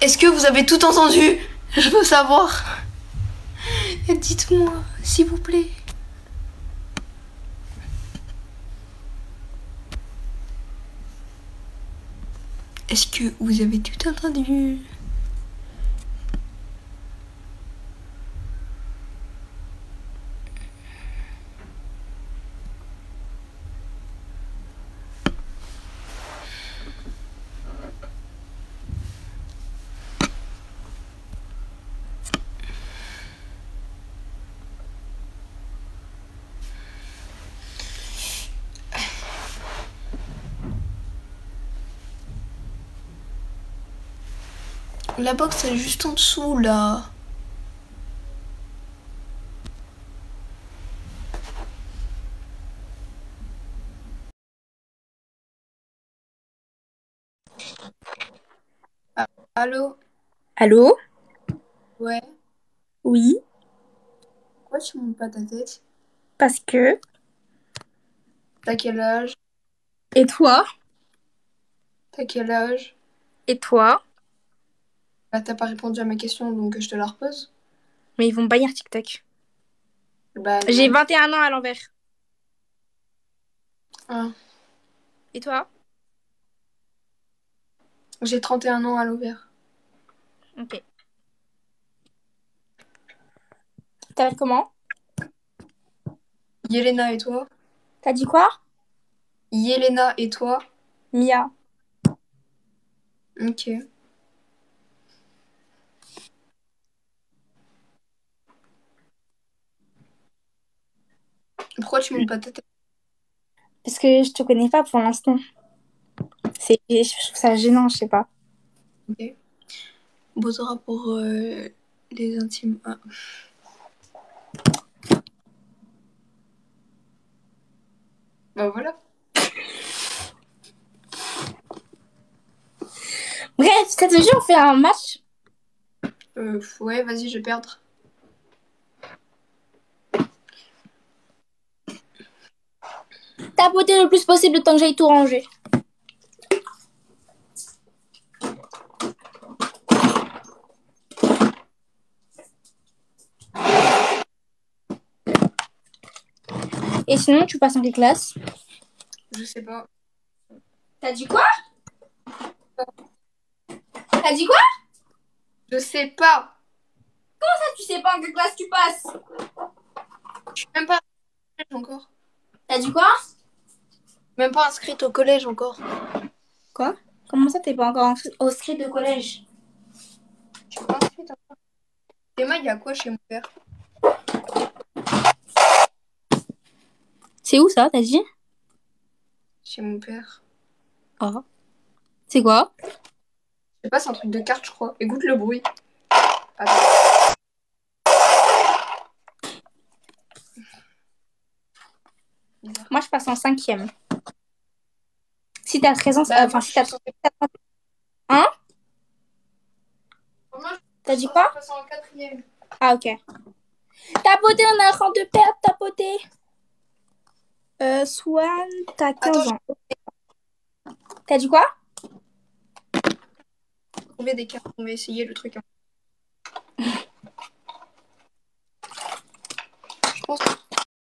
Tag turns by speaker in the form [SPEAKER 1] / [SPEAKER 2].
[SPEAKER 1] Est-ce que vous avez tout entendu? Je veux savoir. Dites-moi, s'il vous plaît. Est-ce que vous avez tout entendu? La box est juste en dessous là. Ah, allô?
[SPEAKER 2] Allô?
[SPEAKER 1] Ouais.
[SPEAKER 2] Oui,
[SPEAKER 1] Pourquoi tu montes pas ta tête?
[SPEAKER 2] Parce que.
[SPEAKER 1] T'as quel âge?
[SPEAKER 2] Et toi?
[SPEAKER 1] T'as quel âge?
[SPEAKER 2] Et toi?
[SPEAKER 1] Bah t'as pas répondu à ma question donc je te la repose.
[SPEAKER 2] Mais ils vont bannir TikTok.
[SPEAKER 1] Bah
[SPEAKER 2] J'ai
[SPEAKER 1] non.
[SPEAKER 2] 21 ans à l'envers.
[SPEAKER 1] Ah.
[SPEAKER 2] Et toi?
[SPEAKER 1] J'ai 31 ans à l'ouvert.
[SPEAKER 2] Ok. T'appelles comment?
[SPEAKER 1] Yelena et toi?
[SPEAKER 2] T'as dit quoi?
[SPEAKER 1] Yelena et toi?
[SPEAKER 2] Mia.
[SPEAKER 1] Ok. Pourquoi tu montes pas ta tête
[SPEAKER 2] Parce que je te connais pas pour l'instant. C'est, je trouve ça gênant, je sais pas.
[SPEAKER 1] Ok. Aura pour euh, les intimes. Ah. Bah voilà.
[SPEAKER 2] Bref, cette jour on fait un match?
[SPEAKER 1] Euh, ouais, vas-y, je vais perdre.
[SPEAKER 2] Tapoter le plus possible le temps que j'aille tout ranger. Et sinon, tu passes en quelle classe?
[SPEAKER 1] Je sais pas.
[SPEAKER 2] T'as dit quoi? T'as dit quoi?
[SPEAKER 1] Je sais pas.
[SPEAKER 2] Tu sais pas en quelle classe tu passes?
[SPEAKER 1] Je suis même pas encore.
[SPEAKER 2] T'as dit quoi?
[SPEAKER 1] Même pas inscrite au collège encore.
[SPEAKER 2] Quoi? Comment ça, t'es pas encore inscrit au script de collège?
[SPEAKER 1] Je suis pas inscrite encore. Emma, il y a quoi chez mon père?
[SPEAKER 2] C'est où ça, t'as dit?
[SPEAKER 1] Chez mon père.
[SPEAKER 2] Ah. C'est quoi?
[SPEAKER 1] Je sais pas, c'est un truc de carte, je crois. Écoute le bruit. Attends.
[SPEAKER 2] Moi, je passe en cinquième. Si t'as 13 ans,
[SPEAKER 1] Bah,
[SPEAKER 2] enfin, si
[SPEAKER 1] suis
[SPEAKER 2] 30 Hein T'as dit quoi
[SPEAKER 1] passe en quatrième.
[SPEAKER 2] Ah, ok. Tapoter, on a rang de perdre, tapoter. Euh, Swan, t'as 15
[SPEAKER 1] Attends,
[SPEAKER 2] ans. T'as dit quoi
[SPEAKER 1] Trouver des cartes, on va essayer le truc. hein.